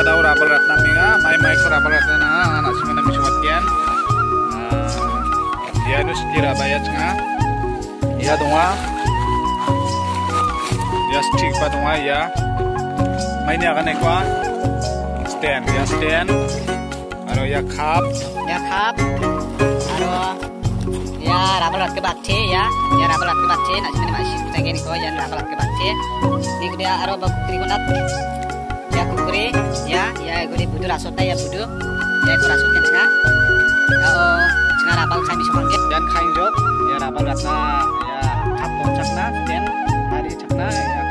naik kurang berat na anak sih mana bisa matian. Dia nus kira bayar cenga ya doa ya stick pa doa ya mainnya akan ekwa stand ya stand. Aro ya cup. Ya kap aro ya rabalat ke bakce ya ya rabalat ke bakce nak masih kita gini ko ya rabalat ke bakce ni dia aro bak kukri kunat ya kukri ya ya gudi budu rasota ya budu. Ya ku rasot kan cenga ya oh cenga rabal kami sokange dan kain job ya rabalat na ya cup cakna stand hari cakna ya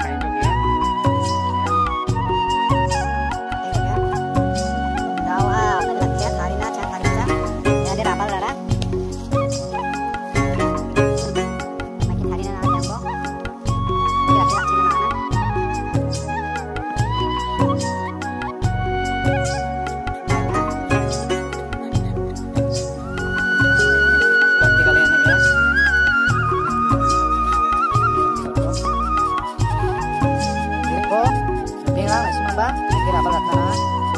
走吧先给老爸老妈